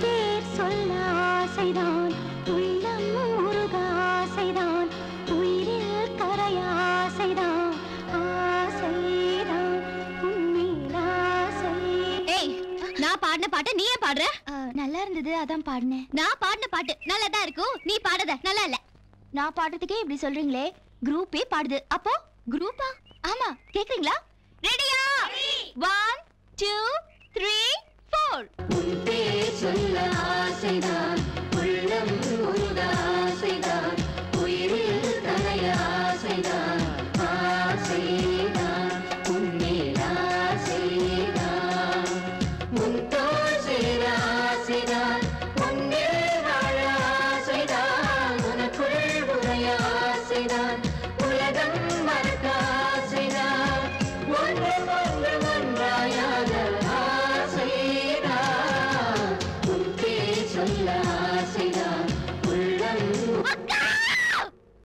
பேர் சொல்ல ஆசைதான் உள்ளம் உருக ஆசைதான் உயிரில் கரைய ஆசைதான் ஆசைதான் உன்மேல் ஆசை ஏய் நான் பாடின பாட்டு நீ ஏன் பாடுற நல்லா இருந்தது அதான் பாடினேன். நான் பாடின பாட்டு நல்லா தான் இருக்கும். நீ பாடுத நல்லா இல்ல. நான் பாடுறதுக்கே இப்படி சொல்றீங்களே குரூப்பே பாடுது. அப்போ குரூப்பா? ஆமா கேக்குறீங்களா? ரெடியா ஒன் டூ த்ரீ ஃபோர் சொல்ல ஆசைதான். உள்ளம் உருக ஆசைதான். உயிரில் கரைய ஆசைதான். ஆசைதான். உன்மேல் ஆசைதான். உன் தோல் சேர ஆசைதான். உன்னில் வாழ ஆசைதான். உனக்குள் உரைய ஆசைதான். உலகம் மறக்க ஆசைதான். ஒன்று अल्लाह से ना